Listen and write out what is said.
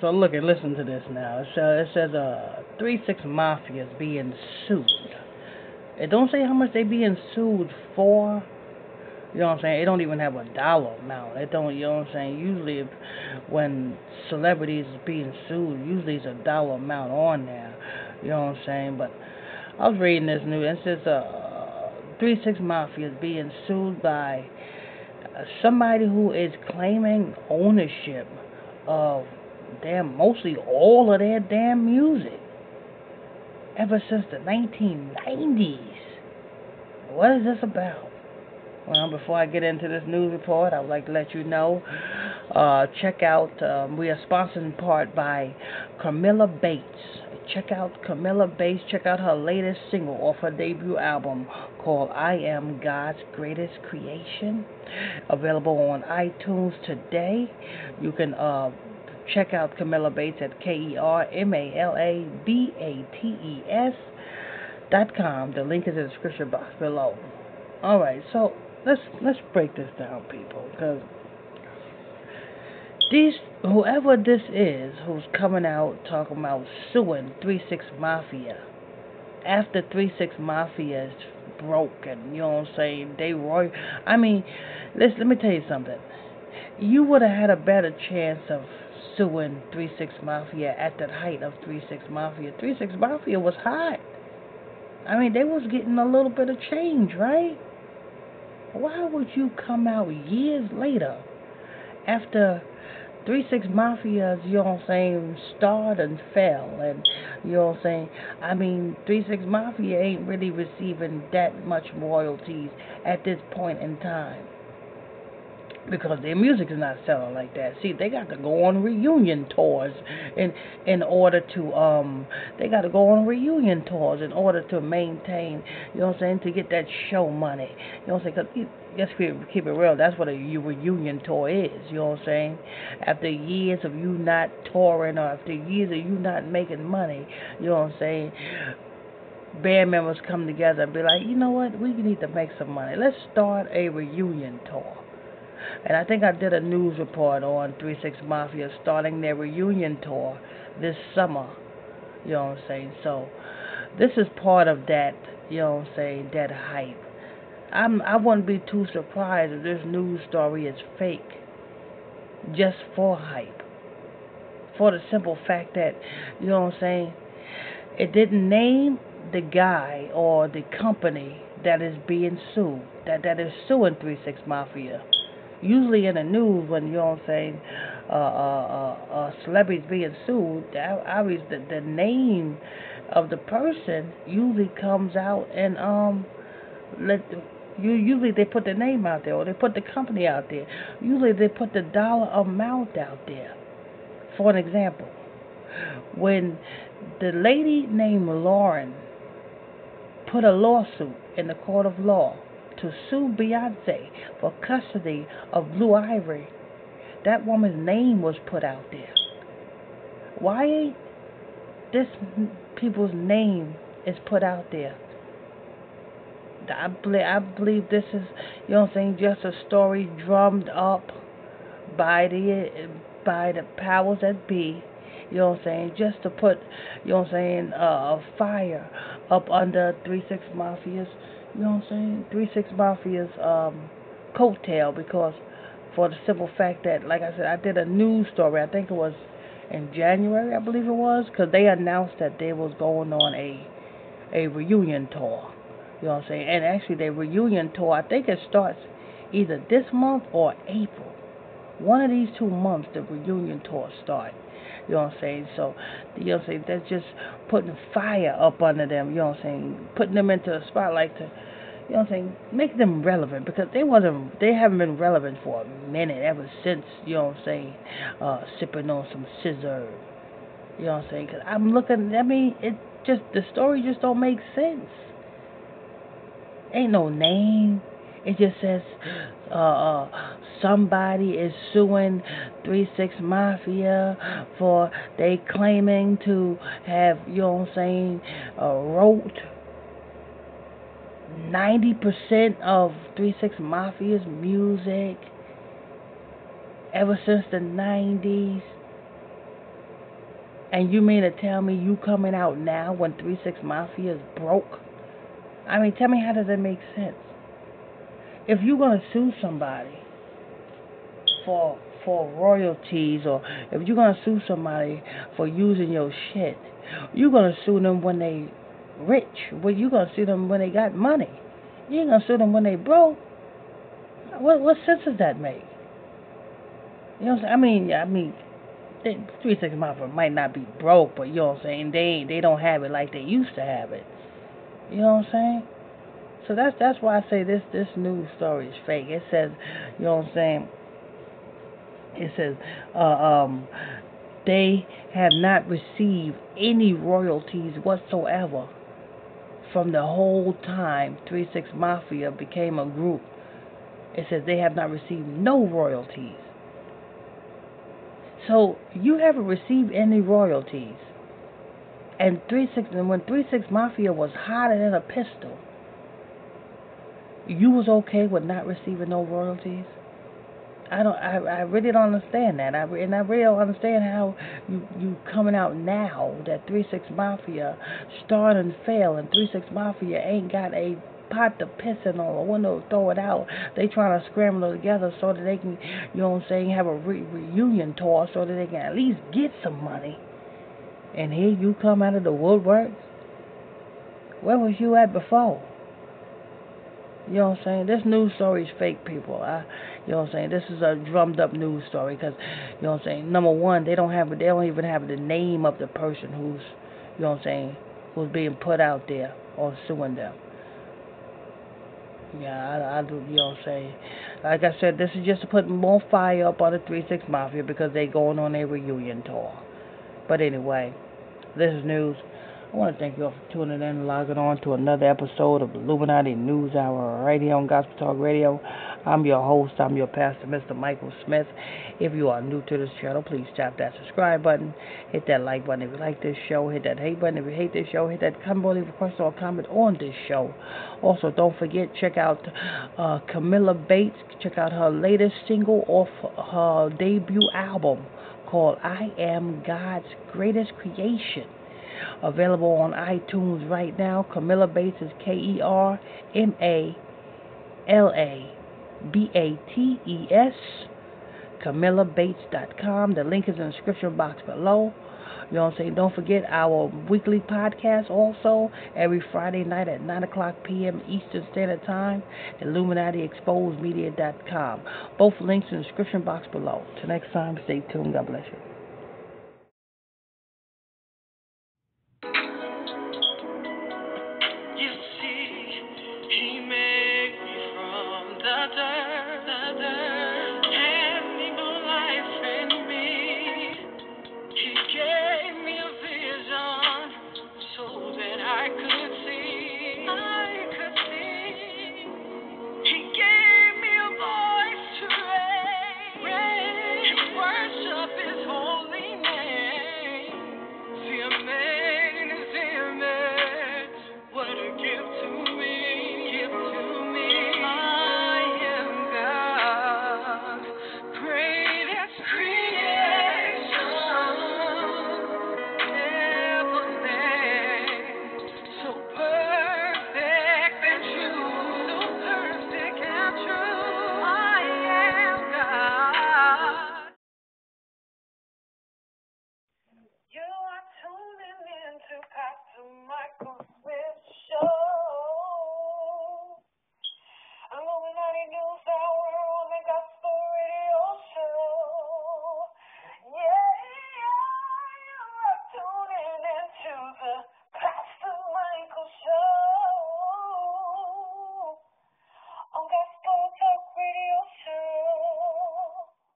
So look and listen to this now. It says, it says uh, three six mafia is being sued. It don't say how much they being sued for. You know what I'm saying? It don't even have a dollar amount. It don't. You know what I'm saying? Usually, if, when celebrities is being sued, usually it's a dollar amount on there. You know what I'm saying? But I was reading this news. It says uh, three six mafia is being sued by somebody who is claiming ownership of damn mostly all of their damn music ever since the 1990s. What is this about? Well, before I get into this news report, I would like to let you know. Uh, check out, um, we are sponsored in part by Kermala Bates. Check out Kermala Bates. Check out her latest single off her debut album called I Am God's Greatest Creation. Available on iTunes today. You can uh, Check out Kermala Bates at K E R M A L A B A T E S dot com. The link is in the description box below. All right, so let's let's break this down, people, because these whoever this is who's coming out talking about suing Three Six Mafia after Three Six Mafia is broken, you know what I'm saying? They Roy, I mean, let's let me tell you something. You would have had a better chance of suing Three Six Mafia at the height of Three Six Mafia. Three Six Mafia was hot. I mean, they was getting a little bit of change, right? Why would you come out years later after Three Six Mafia's, you know what I'm saying, starred and fell, and you know what I'm saying? I mean, Three Six Mafia ain't really receiving that much royalties at this point in time because their music is not selling like that. See, they got to go on reunion tours in in order to um they got to go on reunion tours in order to maintain, you know what I'm saying, to get that show money. You know what I'm saying? Cause let's keep, keep it real. That's what a reunion tour is. You know what I'm saying? After years of you not touring or after years of you not making money, you know what I'm saying? Band members come together and be like, you know what, we need to make some money. Let's start a reunion tour. And I think I did a news report on 3 6 Mafia starting their reunion tour this summer. You know what I'm saying? So this is part of that, you know what I'm saying, that hype. I'm I wouldn't be too surprised if this news story is fake. Just for hype. For the simple fact that, you know what I'm saying, it didn't name the guy or the company that is being sued, that that is suing 3 6 Mafia usually in the news when you know what I'm saying, uh, uh, uh, uh celebrities being sued, obviously the, the name of the person usually comes out and um let you usually they put the name out there or they put the company out there. Usually they put the dollar amount out there. For an example, when the lady named Lauren put a lawsuit in the court of law to sue Beyonce for custody of Blue Ivy, that woman's name was put out there. Why ain't this people's name is put out there? I believe, I believe this is, you know what I'm saying, just a story drummed up by the by the powers that be, you know what I'm saying, just to put, you know what I'm saying, uh, a fire up under Three Six Mafia's you know what I'm saying? Three Six Mafia's um, coattail because for the simple fact that, like I said, I did a news story. I think it was in January, I believe it was, because they announced that they was going on a a reunion tour. You know what I'm saying? And actually, their reunion tour, I think it starts either this month or April. One of these two months, the reunion tour starts. You know what I'm saying? So, you know what I'm saying? That's just putting fire up under them. You know what I'm saying? Putting them into the spotlight to, you know what I'm saying? Make them relevant because they wasn't, they haven't been relevant for a minute ever since. You know what I'm saying? Uh, sipping on some sizzurp. You know what I'm saying? Cause I'm looking. I mean, it just the story just don't make sense. Ain't no name. It just says uh, uh, somebody is suing Three Six Mafia for they claiming to have you know what I'm saying uh, wrote ninety percent of Three Six Mafia's music ever since the nineties. And you mean to tell me you coming out now when Three Six Mafia is broke? I mean, tell me how does that make sense? If you're gonna sue somebody for for royalties, or if you're gonna sue somebody for using your shit, you're gonna sue them when they rich. Well, you're gonna sue them when they got money. You ain't gonna sue them when they broke. What what sense does that make? You know what I'm saying? I mean, I mean, they, Three Six Mafia might not be broke, but you know what I'm saying. They they don't have it like they used to have it. You know what I'm saying? So that's that's why I say this this news story is fake. It says, you know what I'm saying. It says, uh, um, they have not received any royalties whatsoever from the whole time Three Six Mafia became a group. It says they have not received no royalties. So you haven't received any royalties. And three six and when three six mafia was hotter than a pistol, you was okay with not receiving no royalties. I don't. I, I really don't understand that. I and I really don't understand how you you coming out now that three six mafia started and failed, and three six mafia ain't got a pot to piss in or a window to throw it out. They trying to scramble it together so that they can, you know what I'm saying, have a re- reunion tour so that they can at least get some money. And here you come out of the woodworks. Where was you at before? You know what I'm saying? This news story is fake, people. I, you know what I'm saying? This is a drummed up news story because, you know what I'm saying? Number one, they don't have, they don't even have the name of the person who's, you know what I'm saying, who's being put out there or suing them. Yeah, I, I do. You know what I'm saying? Like I said, this is just to put more fire up on the Three Six Mafia because they're going on a reunion tour. But anyway, this is news. I want to thank you all for tuning in and logging on to another episode of Illuminati News Hour radio on Gospel Talk Radio. I'm your host, I'm your pastor, Mr. Michael Smith. If you are new to this channel, please tap that subscribe button, hit that like button if you like this show, hit that hate button if you hate this show, hit that comment, leave a question or comment on this show. Also, don't forget, check out uh, Kermala Bates, check out her latest single off her debut album called I Am God's Greatest Creation available on iTunes right now. Kermala Bates is K E R M A L A B A T E S. KermalaBates.com. The link is in the description box below. You know what I'm saying? Don't forget our weekly podcast also every Friday night at 9 o'clock p.m. Eastern Standard Time. IlluminatiExposedMedia.com. Both links in the description box below. Till next time, stay tuned. God bless you. Yeah, you're tuning into the